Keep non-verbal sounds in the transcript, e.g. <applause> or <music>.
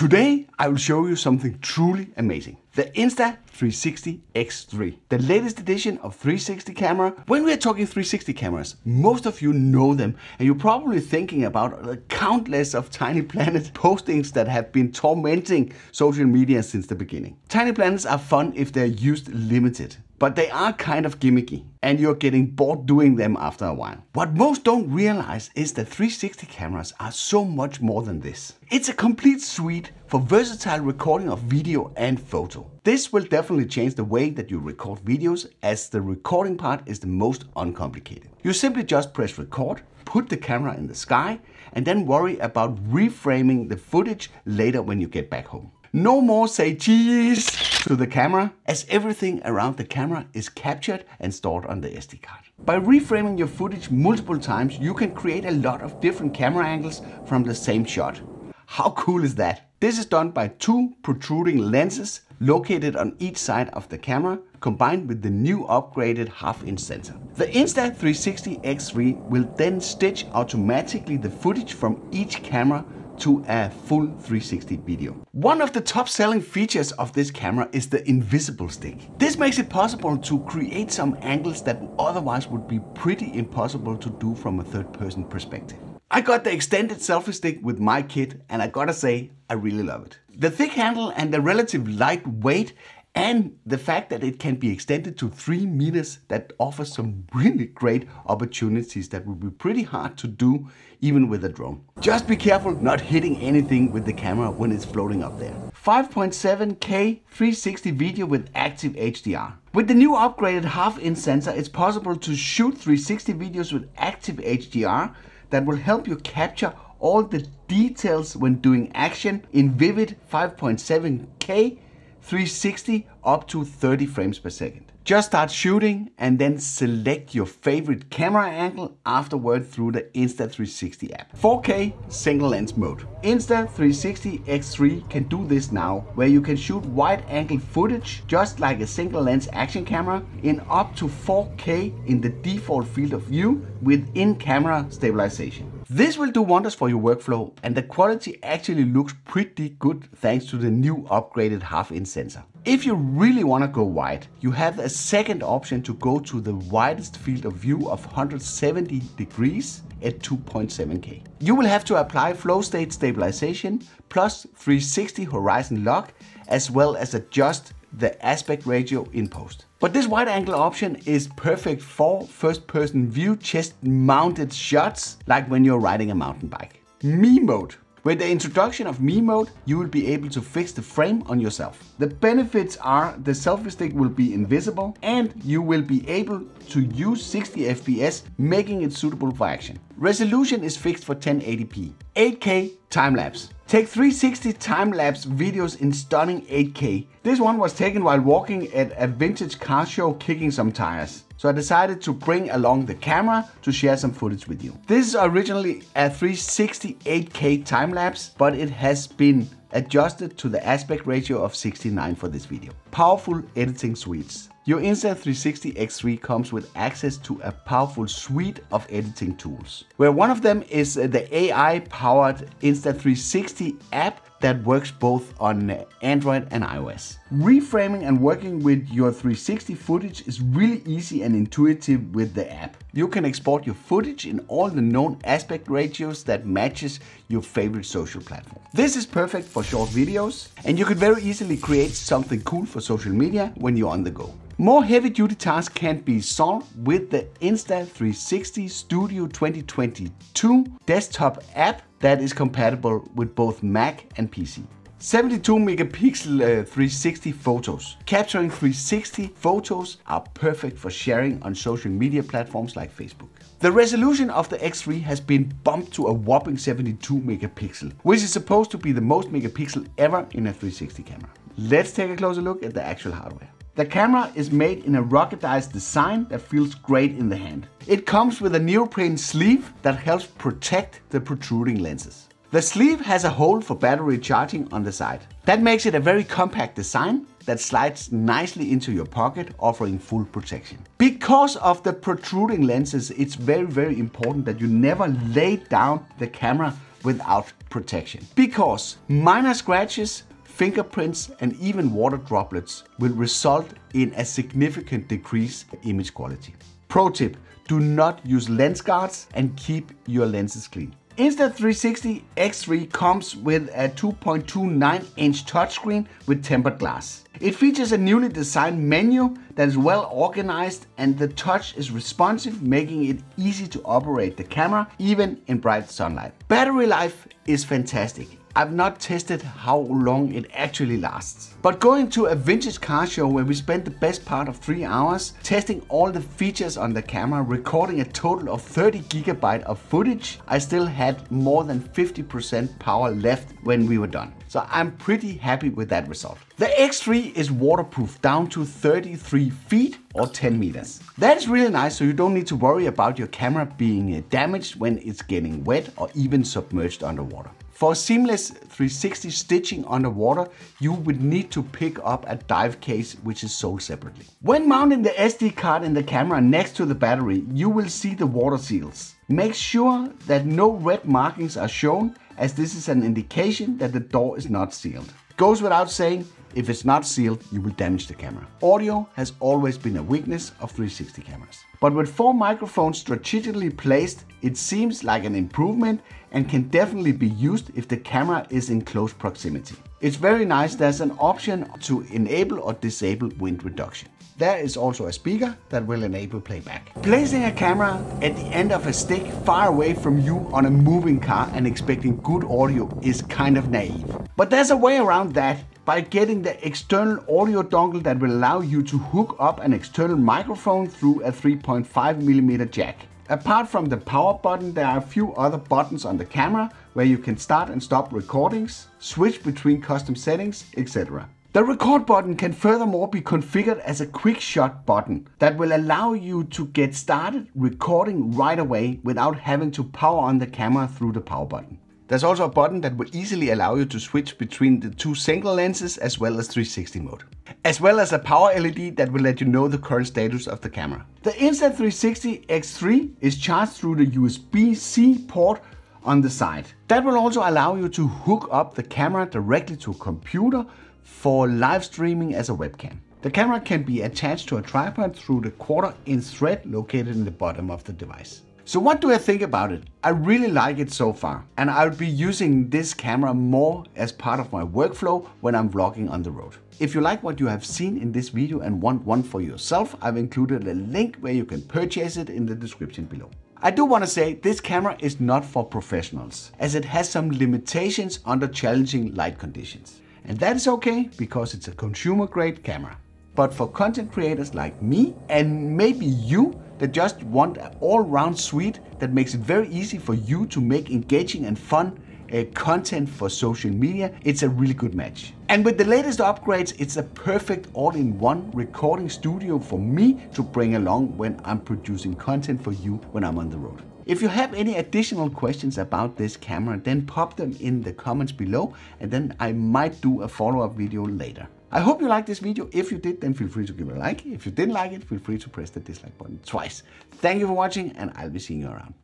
Today I will show you something truly amazing. The Insta360 X3, the latest edition of 360 camera. When we are talking 360 cameras, most of you know them and you're probably thinking about the countless of Tiny Planet <laughs> postings that have been tormenting social media since the beginning. Tiny Planets are fun if they're used limited but they are kind of gimmicky and you're getting bored doing them after a while. What most don't realize is that 360 cameras are so much more than this. It's a complete suite for versatile recording of video and photo. This will definitely change the way that you record videos as the recording part is the most uncomplicated. You simply just press record, put the camera in the sky and then worry about reframing the footage later when you get back home. No more say cheese to the camera as everything around the camera is captured and stored on the SD card. By reframing your footage multiple times, you can create a lot of different camera angles from the same shot. How cool is that? This is done by two protruding lenses located on each side of the camera combined with the new upgraded half-inch sensor. The Insta360 X3 will then stitch automatically the footage from each camera to a full 360 video. One of the top selling features of this camera is the invisible stick. This makes it possible to create some angles that otherwise would be pretty impossible to do from a third person perspective. I got the extended selfie stick with my kit and I gotta say, I really love it. The thick handle and the relative light weight and the fact that it can be extended to 3 meters that offers some really great opportunities that would be pretty hard to do even with a drone. Just be careful not hitting anything with the camera when it's floating up there. 5.7K 360 video with active HDR. With the new upgraded half-inch sensor, it's possible to shoot 360 videos with active HDR that will help you capture all the details when doing action in vivid 5.7K 360 up to 30 frames per second. Just start shooting and then select your favorite camera angle afterward through the Insta360 app. 4K single lens mode. Insta360 X3 can do this now, where you can shoot wide angle footage just like a single lens action camera in up to 4K in the default field of view with in-camera stabilization. This will do wonders for your workflow and the quality actually looks pretty good thanks to the new upgraded half-inch sensor. If you really want to go wide, you have a second option to go to the widest field of view of 170 degrees at 2.7K. You will have to apply flow state stabilization plus 360 horizon lock as well as adjust the aspect ratio in post. But this wide angle option is perfect for first person view chest mounted shots like when you're riding a mountain bike. Me mode. With the introduction of Me Mode, you will be able to fix the frame on yourself. The benefits are the selfie stick will be invisible and you will be able to use 60 FPS, making it suitable for action. Resolution is fixed for 1080p. 8K time-lapse. Take 360 time-lapse videos in stunning 8K. This one was taken while walking at a vintage car show kicking some tires. So I decided to bring along the camera to share some footage with you. This is originally a 360 8K time-lapse, but it has been adjusted to the aspect ratio of 69 for this video. Powerful editing suites. Your Insta360 X3 comes with access to a powerful suite of editing tools, where one of them is the AI-powered Insta360 app that works both on Android and iOS. Reframing and working with your 360 footage is really easy and intuitive with the app. You can export your footage in all the known aspect ratios that matches your favorite social platform. This is perfect for short videos and you can very easily create something cool for social media when you're on the go. More heavy duty tasks can be solved with the Insta360 Studio 2022 desktop app that is compatible with both Mac and PC. 72 megapixel uh, 360 photos. Capturing 360 photos are perfect for sharing on social media platforms like Facebook. The resolution of the X3 has been bumped to a whopping 72 megapixel, which is supposed to be the most megapixel ever in a 360 camera. Let's take a closer look at the actual hardware. The camera is made in a ruggedized design that feels great in the hand. It comes with a neoprene sleeve that helps protect the protruding lenses. The sleeve has a hole for battery charging on the side. That makes it a very compact design that slides nicely into your pocket, offering full protection. Because of the protruding lenses, it's very, very important that you never lay down the camera without protection. Because minor scratches, fingerprints and even water droplets will result in a significant decrease in image quality. Pro tip, do not use lens guards and keep your lenses clean. Insta360 X3 comes with a 2.29 inch touchscreen with tempered glass. It features a newly designed menu that is well organized and the touch is responsive, making it easy to operate the camera even in bright sunlight. Battery life is fantastic. I've not tested how long it actually lasts. But going to a vintage car show where we spent the best part of three hours testing all the features on the camera, recording a total of 30 gigabyte of footage, I still had more than 50% power left when we were done. So I'm pretty happy with that result. The X3 is waterproof down to 33 feet or 10 meters. That is really nice so you don't need to worry about your camera being uh, damaged when it's getting wet or even submerged underwater. For seamless 360 stitching underwater, you would need to pick up a dive case which is sold separately. When mounting the SD card in the camera next to the battery, you will see the water seals. Make sure that no red markings are shown as this is an indication that the door is not sealed. Goes without saying, if it's not sealed, you will damage the camera. Audio has always been a weakness of 360 cameras. But with four microphones strategically placed, it seems like an improvement and can definitely be used if the camera is in close proximity. It's very nice there's an option to enable or disable wind reduction. There is also a speaker that will enable playback. Placing a camera at the end of a stick far away from you on a moving car and expecting good audio is kind of naive. But there's a way around that by getting the external audio dongle that will allow you to hook up an external microphone through a 3.5mm jack. Apart from the power button, there are a few other buttons on the camera where you can start and stop recordings, switch between custom settings, etc. The record button can furthermore be configured as a quick shot button that will allow you to get started recording right away without having to power on the camera through the power button. There's also a button that will easily allow you to switch between the two single lenses as well as 360 mode. As well as a power LED that will let you know the current status of the camera. The Insta360 X3 is charged through the USB-C port on the side. That will also allow you to hook up the camera directly to a computer for live streaming as a webcam. The camera can be attached to a tripod through the quarter inch thread located in the bottom of the device. So what do I think about it? I really like it so far and I'll be using this camera more as part of my workflow when I'm vlogging on the road. If you like what you have seen in this video and want one for yourself, I've included a link where you can purchase it in the description below. I do want to say this camera is not for professionals as it has some limitations under challenging light conditions. And that is okay because it's a consumer grade camera. But for content creators like me and maybe you that just want an all-round suite that makes it very easy for you to make engaging and fun uh, content for social media, it's a really good match. And with the latest upgrades, it's a perfect all-in-one recording studio for me to bring along when I'm producing content for you when I'm on the road. If you have any additional questions about this camera, then pop them in the comments below and then I might do a follow-up video later. I hope you liked this video. If you did, then feel free to give it a like. If you didn't like it, feel free to press the dislike button twice. Thank you for watching and I'll be seeing you around.